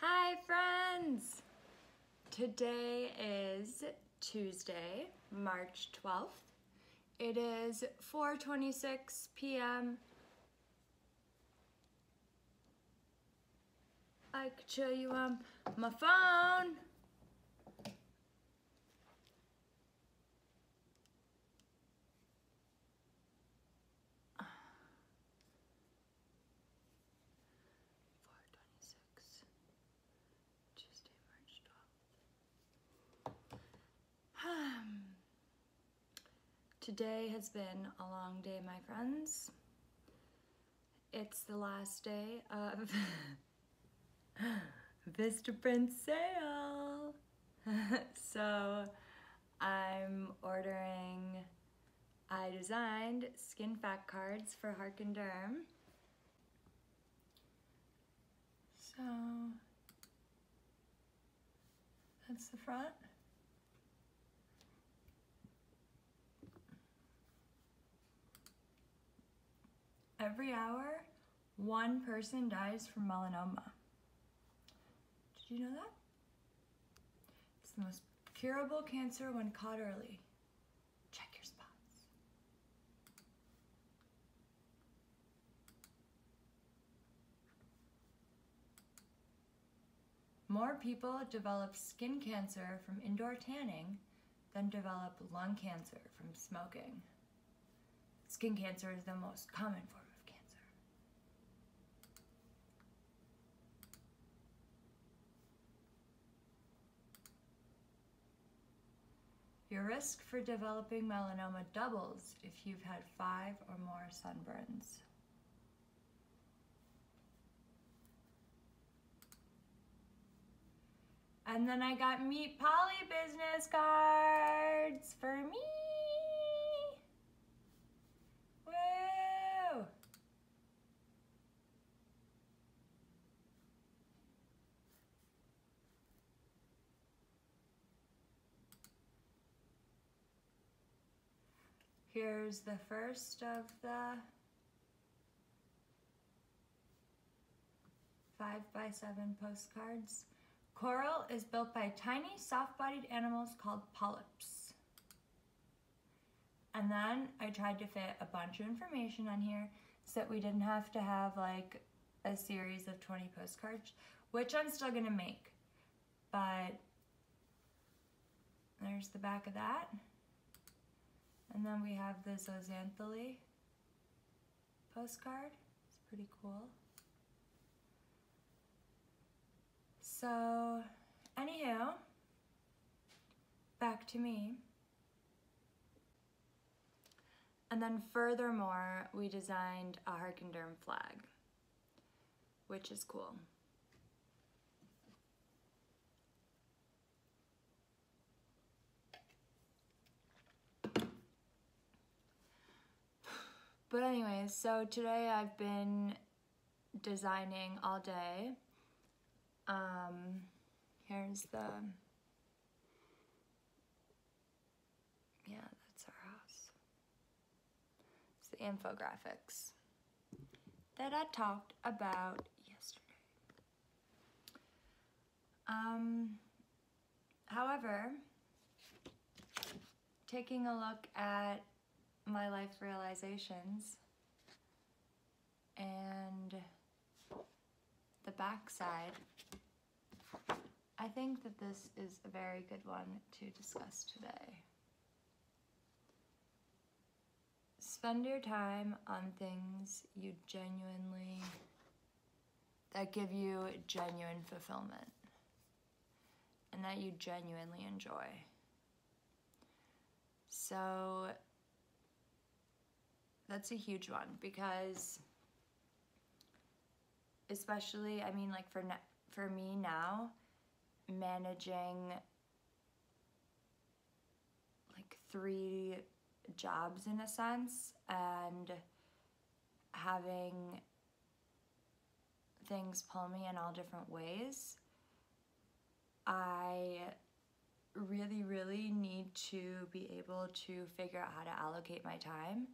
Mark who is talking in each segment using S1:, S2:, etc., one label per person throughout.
S1: Hi friends! Today is Tuesday, March 12th. It is 4:26 p.m. I could show you um my phone. Four twenty-six. Tuesday, March twelfth. Today has been a long day, my friends. It's the last day of Vistaprint sale. so I'm ordering I designed skin fact cards for Hark and Derm. So that's the front. Every hour, one person dies from melanoma. Did you know that? It's the most curable cancer when caught early. Check your spots. More people develop skin cancer from indoor tanning than develop lung cancer from smoking. Skin cancer is the most common form of cancer. Your risk for developing melanoma doubles if you've had five or more sunburns. And then I got Meet Polly business cards for me. Here's the first of the five by seven postcards. Coral is built by tiny soft-bodied animals called polyps. And then I tried to fit a bunch of information on here so that we didn't have to have like a series of 20 postcards, which I'm still gonna make. But there's the back of that. And then we have the Zooxanthellae postcard. It's pretty cool. So, anywho, back to me. And then furthermore, we designed a Hark and Derm flag, which is cool. But anyways, so today I've been designing all day. Um, here's the, yeah, that's our house. It's the infographics that I talked about yesterday. Um, however, taking a look at my life realizations and the backside, I think that this is a very good one to discuss today. Spend your time on things you genuinely, that give you genuine fulfillment and that you genuinely enjoy. So that's a huge one because especially I mean like for for me now managing like three jobs in a sense and having things pull me in all different ways I really really need to be able to figure out how to allocate my time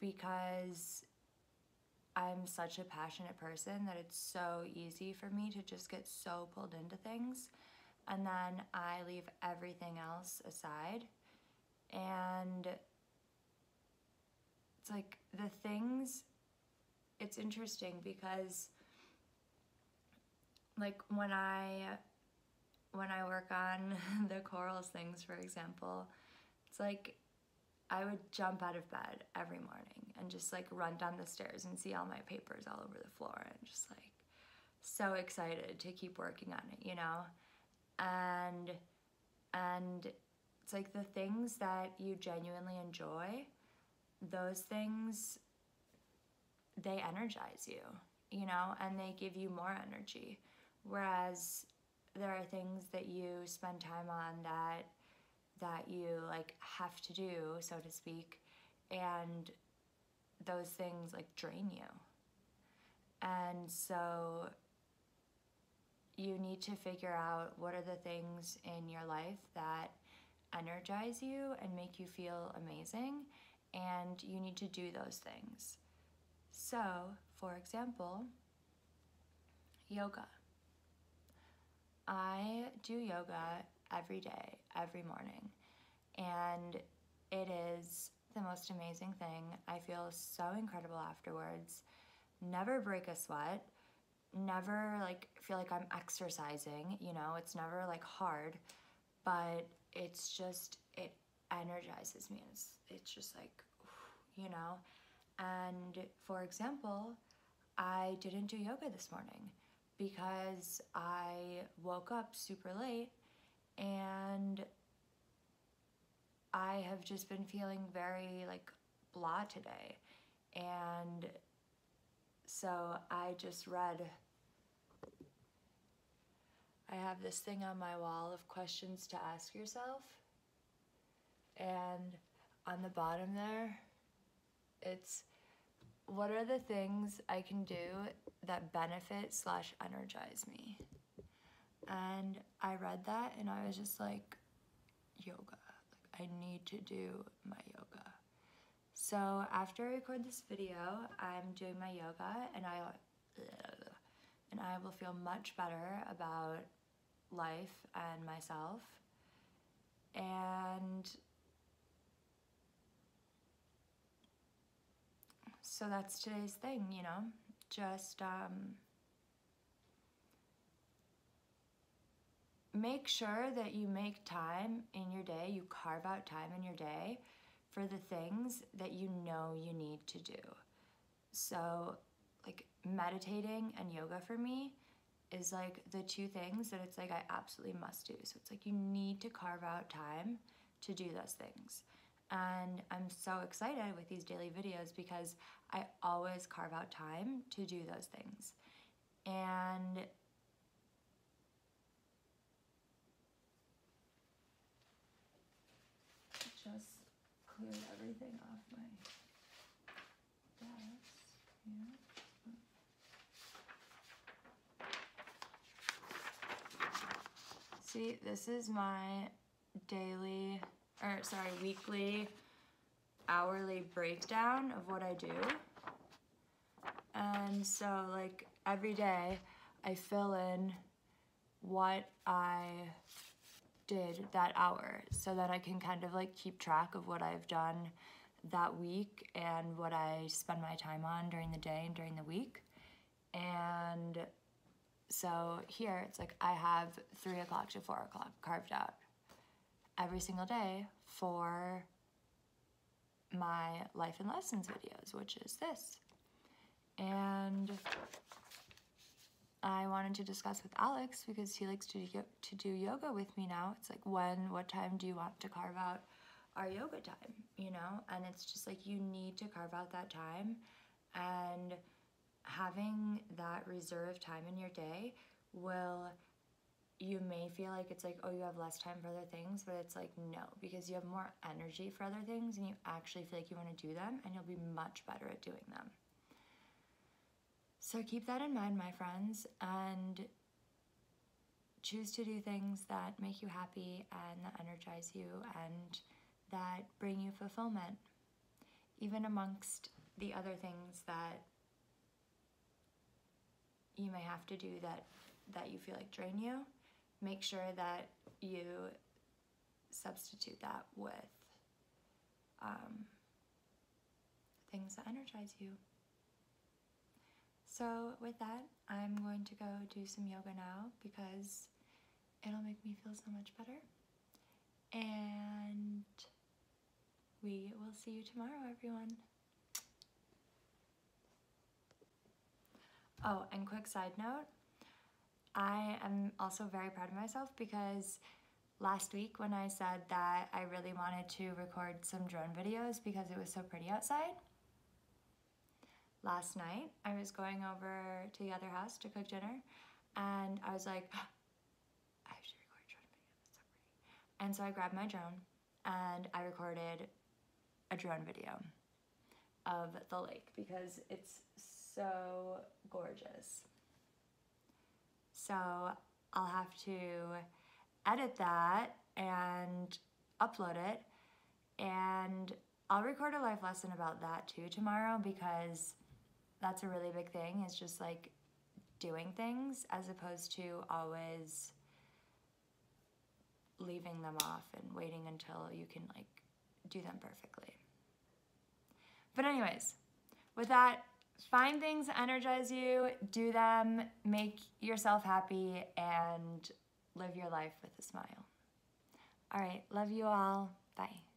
S1: because I'm such a passionate person that it's so easy for me to just get so pulled into things. And then I leave everything else aside. And it's like the things, it's interesting because like when I when I work on the corals things for example, it's like I would jump out of bed every morning and just like run down the stairs and see all my papers all over the floor and just like so excited to keep working on it, you know? And and it's like the things that you genuinely enjoy, those things they energize you, you know, and they give you more energy. Whereas there are things that you spend time on that that you like have to do, so to speak, and those things like drain you. And so you need to figure out what are the things in your life that energize you and make you feel amazing, and you need to do those things. So, for example, yoga. I do yoga every day, every morning, and it is the most amazing thing. I feel so incredible afterwards. Never break a sweat. Never like feel like I'm exercising, you know, it's never like hard, but it's just it energizes me. It's it's just like you know. And for example, I didn't do yoga this morning because I woke up super late and I have just been feeling very like blah today. And so I just read, I have this thing on my wall of questions to ask yourself. And on the bottom there, it's what are the things I can do that benefit slash energize me? And I read that and I was just like, yoga. Like, I need to do my yoga. So after I record this video, I'm doing my yoga and I and I will feel much better about life and myself. And so that's today's thing, you know, just um, make sure that you make time in your day, you carve out time in your day for the things that you know you need to do. So, like meditating and yoga for me is like the two things that it's like I absolutely must do. So, it's like you need to carve out time to do those things. And I'm so excited with these daily videos because I always carve out time to do those things. And just cleared everything off my desk. Yeah. See, this is my daily, or sorry, weekly, hourly breakdown of what I do. And so, like, every day I fill in what I did that hour so that I can kind of like keep track of what I've done that week and what I spend my time on during the day and during the week. And so here it's like I have three o'clock to four o'clock carved out every single day for my life and lessons videos, which is this. And I wanted to discuss with Alex because he likes to do, to do yoga with me now. It's like when, what time do you want to carve out our yoga time, you know? And it's just like you need to carve out that time and having that reserved time in your day will you may feel like it's like oh you have less time for other things but it's like no because you have more energy for other things and you actually feel like you want to do them and you'll be much better at doing them so keep that in mind, my friends, and choose to do things that make you happy and that energize you and that bring you fulfillment, even amongst the other things that you may have to do that that you feel like drain you, make sure that you substitute that with um, things that energize you. So, with that, I'm going to go do some yoga now because it'll make me feel so much better. And we will see you tomorrow, everyone. Oh, and quick side note I am also very proud of myself because last week when I said that I really wanted to record some drone videos because it was so pretty outside, last night I was going over to the other house to cook dinner and I was like, I have to record video. And so I grabbed my drone and I recorded a drone video of the lake because it's so gorgeous. So I'll have to edit that and upload it. And I'll record a life lesson about that too tomorrow because that's a really big thing. It's just like doing things as opposed to always leaving them off and waiting until you can like do them perfectly. But anyways, with that, find things that energize you, do them, make yourself happy, and live your life with a smile. All right, love you all. Bye.